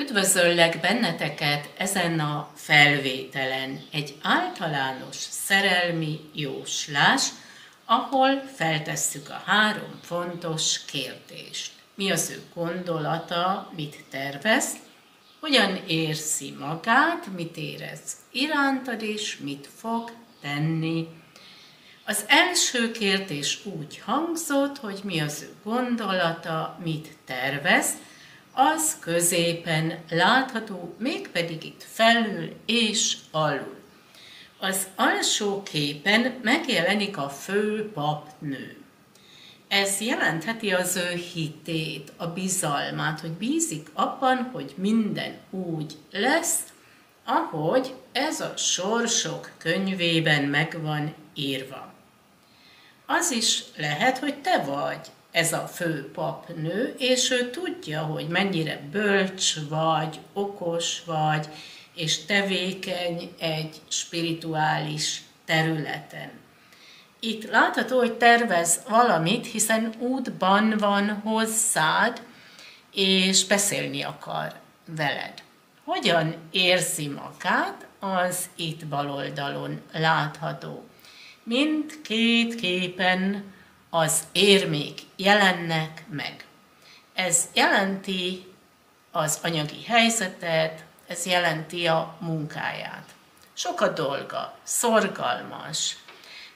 Üdvözöllek benneteket ezen a felvételen. Egy általános szerelmi jóslás, ahol feltesszük a három fontos kérdést. Mi az ő gondolata, mit tervez, hogyan érzi magát, mit érez irántad és mit fog tenni. Az első kérdés úgy hangzott, hogy mi az ő gondolata, mit tervez, az középen látható, mégpedig itt felül és alul. Az alsó képen megjelenik a fő papnő. Ez jelentheti az ő hitét, a bizalmát, hogy bízik abban, hogy minden úgy lesz, ahogy ez a sorsok könyvében meg van írva. Az is lehet, hogy te vagy ez a fő papnő, és ő tudja, hogy mennyire bölcs vagy, okos vagy, és tevékeny egy spirituális területen. Itt látható, hogy tervez valamit, hiszen útban van hozzád, és beszélni akar veled. Hogyan érzi magát, az itt bal oldalon látható. Mind két képen az érmék jelennek meg. Ez jelenti az anyagi helyzetet, ez jelenti a munkáját. Sok a dolga, szorgalmas,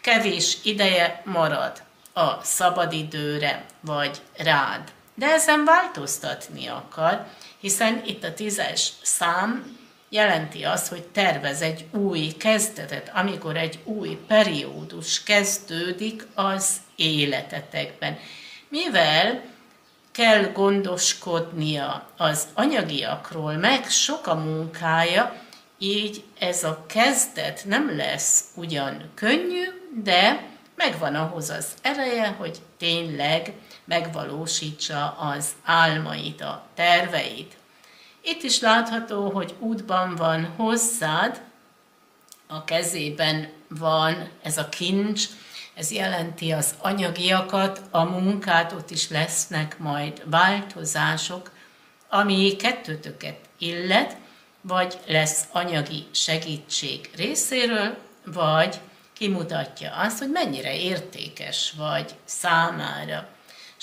kevés ideje marad a szabadidőre vagy rád. De ezen változtatni akar, hiszen itt a tízes szám jelenti azt, hogy tervez egy új kezdetet, amikor egy új periódus kezdődik az életetekben. Mivel kell gondoskodnia az anyagiakról, meg sok a munkája, így ez a kezdet nem lesz ugyan könnyű, de megvan ahhoz az ereje, hogy tényleg megvalósítsa az álmait, a terveit. Itt is látható, hogy útban van hozzád, a kezében van ez a kincs, ez jelenti az anyagiakat, a munkát, ott is lesznek majd változások, ami kettőtöket illet, vagy lesz anyagi segítség részéről, vagy kimutatja azt, hogy mennyire értékes vagy számára.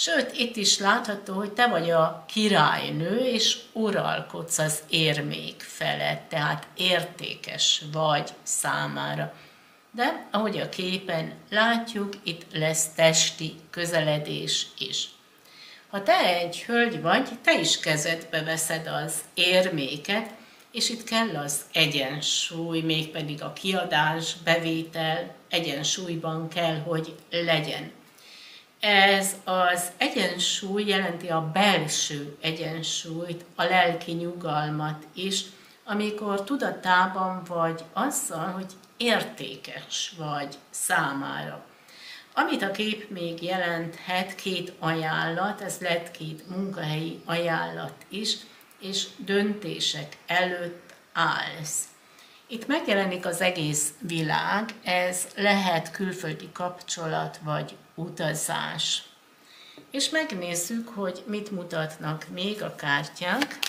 Sőt, itt is látható, hogy te vagy a királynő, és uralkodsz az érmék felett, tehát értékes vagy számára. De ahogy a képen látjuk, itt lesz testi közeledés is. Ha te egy hölgy vagy, te is kezedbe veszed az érméket, és itt kell az egyensúly, mégpedig a kiadás, bevétel egyensúlyban kell, hogy legyen. Ez az egyensúly jelenti a belső egyensúlyt, a lelki nyugalmat is, amikor tudatában vagy azzal, hogy értékes vagy számára. Amit a kép még jelenthet, két ajánlat, ez lett két munkahelyi ajánlat is, és döntések előtt állsz. Itt megjelenik az egész világ, ez lehet külföldi kapcsolat vagy utazás. És megnézzük, hogy mit mutatnak még a kártyák.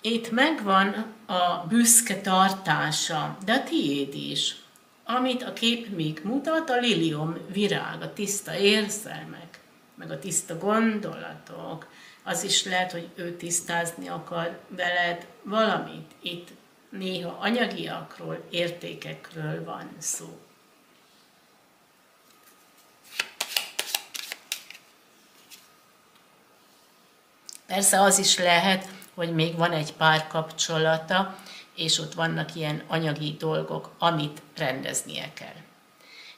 Itt megvan a büszke tartása, de a tiéd is. Amit a kép még mutat, a lilium virág, a tiszta érzelmek, meg a tiszta gondolatok. Az is lehet, hogy ő tisztázni akar veled valamit. Itt néha anyagiakról, értékekről van szó. Persze az is lehet, hogy még van egy pár kapcsolata, és ott vannak ilyen anyagi dolgok, amit rendeznie kell.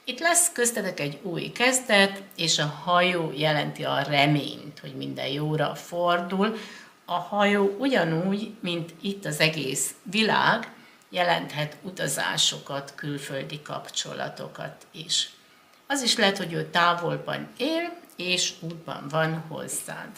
Itt lesz köztetek egy új kezdet, és a hajó jelenti a reményt, hogy minden jóra fordul. A hajó ugyanúgy, mint itt az egész világ, jelenthet utazásokat, külföldi kapcsolatokat is. Az is lehet, hogy ő távolban él, és útban van hozzád.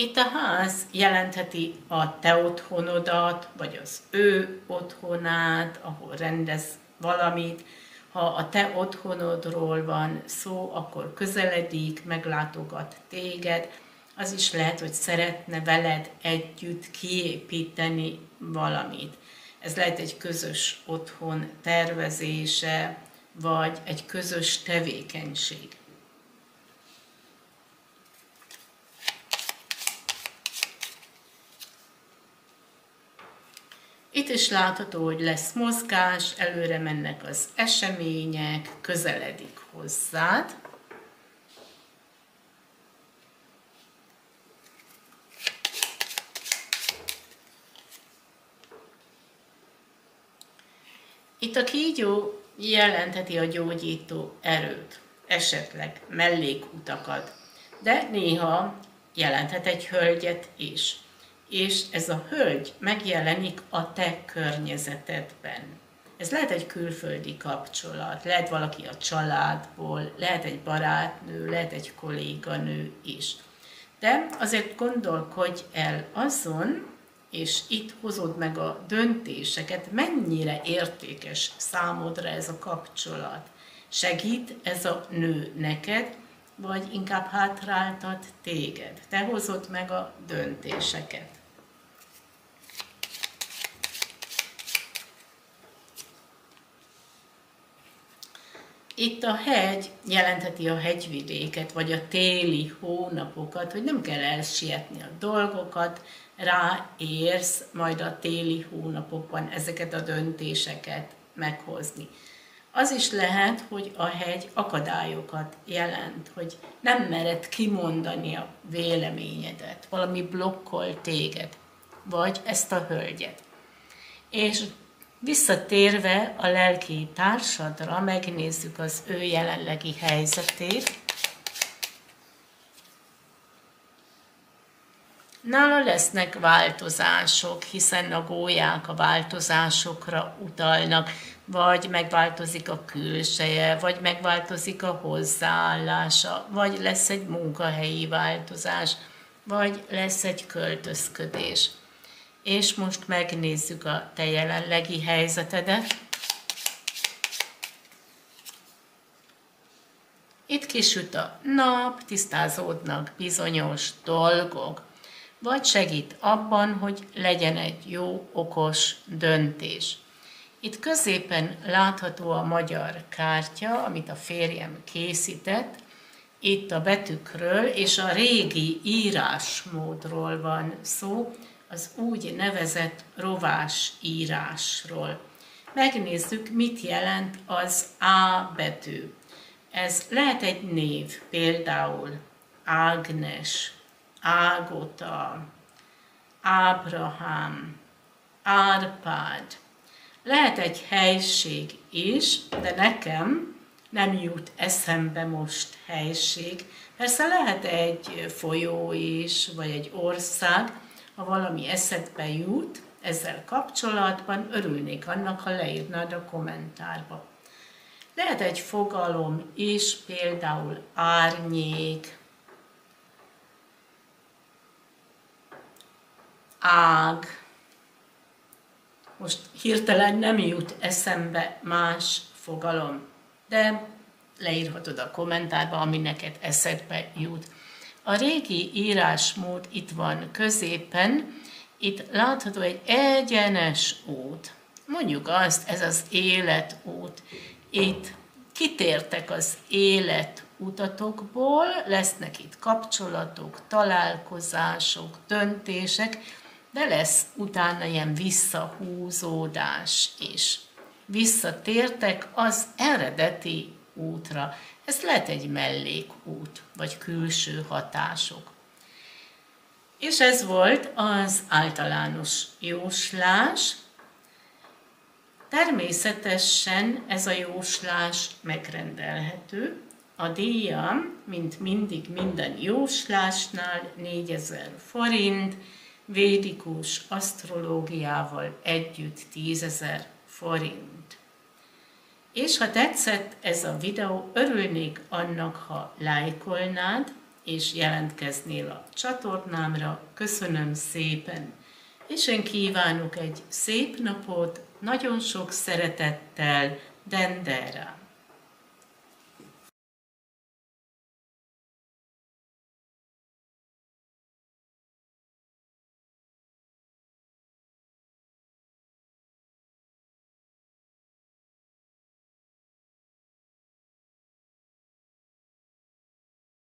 Itt a ház jelentheti a te otthonodat, vagy az ő otthonát, ahol rendez valamit. Ha a te otthonodról van szó, akkor közeledik, meglátogat téged. Az is lehet, hogy szeretne veled együtt kiépíteni valamit. Ez lehet egy közös otthon tervezése, vagy egy közös tevékenység. Itt is látható, hogy lesz mozgás, előre mennek az események, közeledik hozzád. Itt a kígyó jelentheti a gyógyító erőt, esetleg mellékutakat, de néha jelenthet egy hölgyet is és ez a hölgy megjelenik a te környezetedben. Ez lehet egy külföldi kapcsolat, lehet valaki a családból, lehet egy barátnő, lehet egy kolléganő is. De azért gondolkodj el azon, és itt hozod meg a döntéseket, mennyire értékes számodra ez a kapcsolat. Segít ez a nő neked, vagy inkább hátráltat téged. Te hozod meg a döntéseket. Itt a hegy jelentheti a hegyvidéket, vagy a téli hónapokat, hogy nem kell elsietni a dolgokat, ráérsz majd a téli hónapokban ezeket a döntéseket meghozni. Az is lehet, hogy a hegy akadályokat jelent, hogy nem mered kimondani a véleményedet, valami blokkol téged, vagy ezt a hölgyet. És Visszatérve a lelki társadra, megnézzük az ő jelenlegi helyzetét. Nála lesznek változások, hiszen a gólyák a változásokra utalnak, vagy megváltozik a külseje, vagy megváltozik a hozzáállása, vagy lesz egy munkahelyi változás, vagy lesz egy költözködés és most megnézzük a te jelenlegi helyzetedet. Itt kisüt a nap, tisztázódnak bizonyos dolgok, vagy segít abban, hogy legyen egy jó, okos döntés. Itt középen látható a magyar kártya, amit a férjem készített. Itt a betűkről és a régi írásmódról van szó, az úgy nevezett rovás írásról. Megnézzük, mit jelent az A betű. Ez lehet egy név, például Ágnes, Ágota, Ábrahám, Árpád. Lehet egy helység is, de nekem nem jut eszembe most helység. Persze lehet egy folyó is, vagy egy ország, ha valami eszedbe jut ezzel kapcsolatban, örülnék annak, ha leírnád a kommentárba. Lehet egy fogalom is, például árnyék, ág. Most hirtelen nem jut eszembe más fogalom, de leírhatod a kommentárba, ami neked eszedbe jut. A régi írásmód itt van középen, itt látható egy egyenes út. Mondjuk azt, ez az életút. Itt kitértek az életutatokból, lesznek itt kapcsolatok, találkozások, döntések, de lesz utána ilyen visszahúzódás is. Visszatértek az eredeti útra. Ez lehet egy mellékút, vagy külső hatások. És ez volt az általános jóslás. Természetesen ez a jóslás megrendelhető. A díja, mint mindig minden jóslásnál 4000 forint, védikus asztrológiával együtt 10.000 forint. És ha tetszett ez a videó, örülnék annak, ha lájkolnád, és jelentkeznél a csatornámra. Köszönöm szépen! És én kívánok egy szép napot, nagyon sok szeretettel, Dendera.